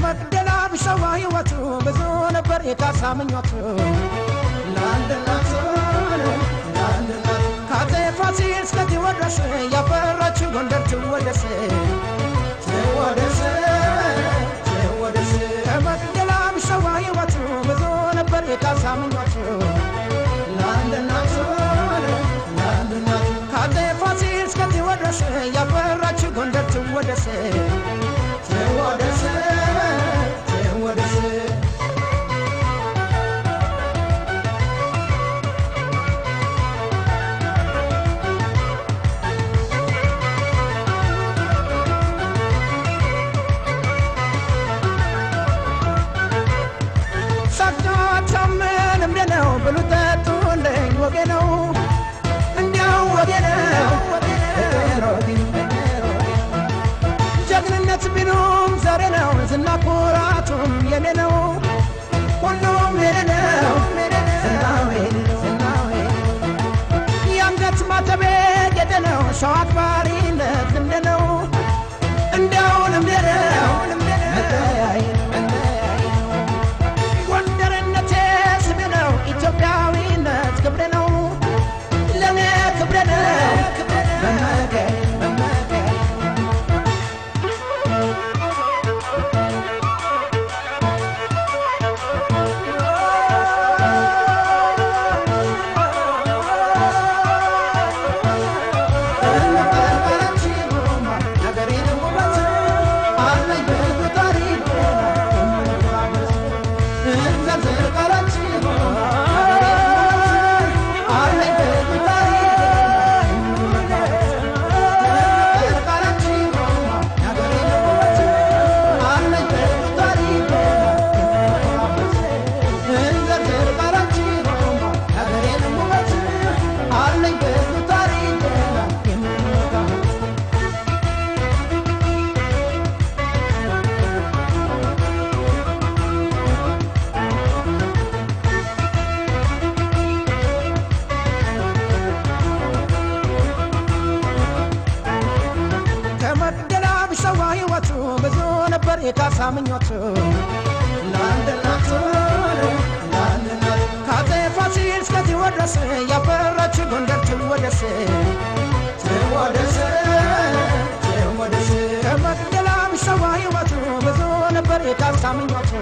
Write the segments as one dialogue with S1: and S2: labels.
S1: ከመቅደላ ቢሰዋ ሕይወቱ ብዙ ነበር የካሳ ምኞቱ ከአፄ ፋሲል እስከ ቴዎድሮስ ያፈራችው ጎንደር ትወደስ ትወደስ ከመቅደላ ቢሰዋ ሕይወቱ ብዙ ነበር የካሳ ምኞቱ ከአፄ ፋሲል እስከ ቴዎድሮስ ያፈራችው ጎንደር ትወደስ ቢሰዋ ሕይወቱ ብዙ ነበር የካሳ ምኞቱ ከአፄ ፋሲል እስከ ቴዎድሮስ ያፈራች ጎንደር ትወደስ ከመቅደላ ቢሰዋ ሕይወቱ ብዙ ነበር የካሳ ምኞቱ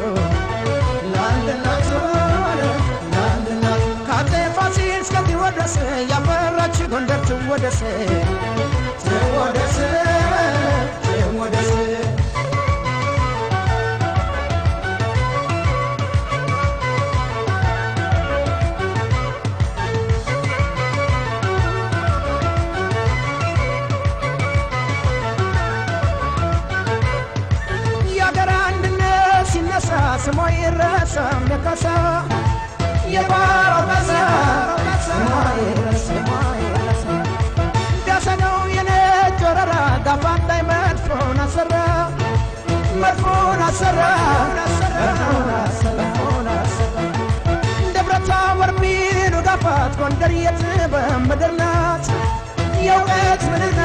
S1: ከአፄ ፋሲል እስከ ቴዎድሮስ ያፈራች ጎንደር ትወደስ ሲነሳ ስሟ ይረሳም የካሳ የባሮ በዛ ስሟ ይረሳ ስሟ ይረሳ። ዳሰነው የነጭ ወረራ መድፎን አሰራ መድፎን አሰራ መድፎን አሰራ ጋፋት ጎንደር የጥበብ ምድር ናት? የእውቀት ምድር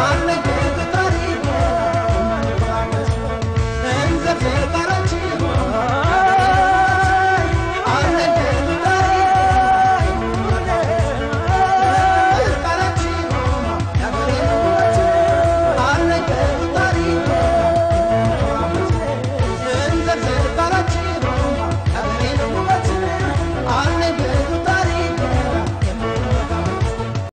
S1: I'm